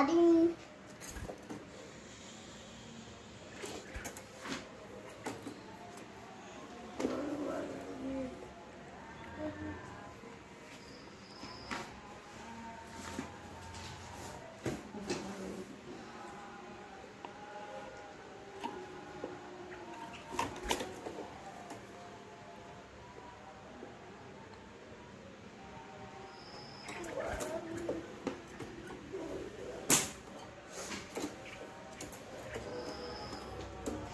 tadi.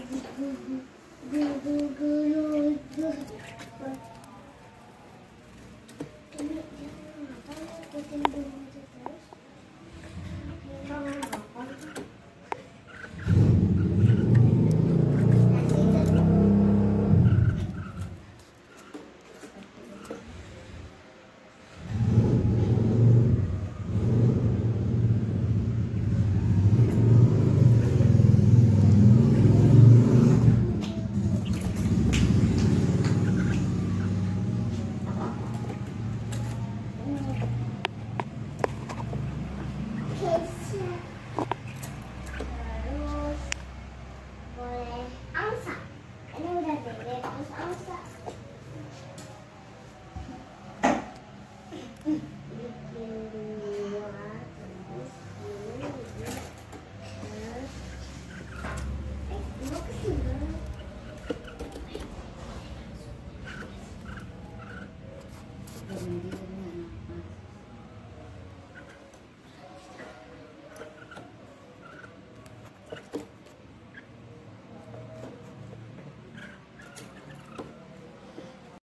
ぐぐぐぐぐぐぐぐ